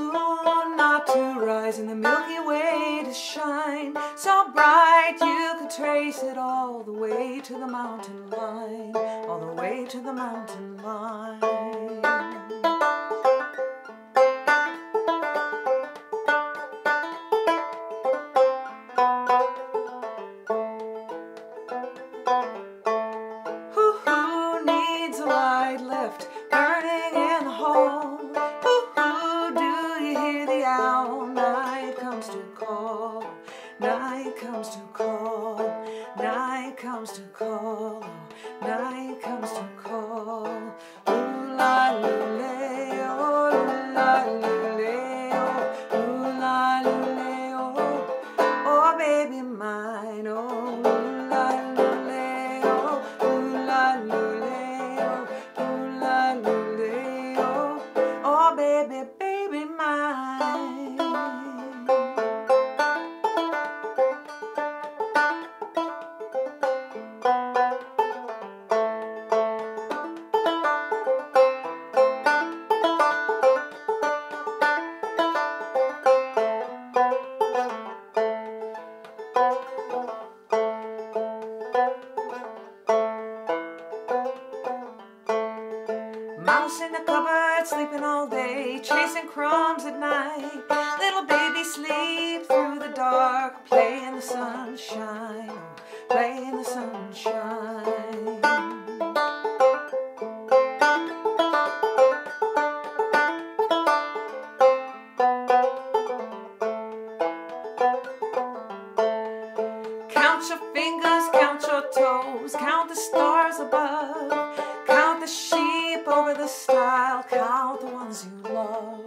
moon not to rise and the Milky Way to shine so bright you could trace it all the way to the mountain line, all the way to the mountain line. Who, who needs a light left burning in the hole? Comes to call, night comes to call, night comes to call. Mouse in the cupboard, sleeping all day, chasing crumbs at night. Little baby sleep through the dark, play in the sunshine, play in the sunshine. Count your fingers, count your toes, count the stars ones you love,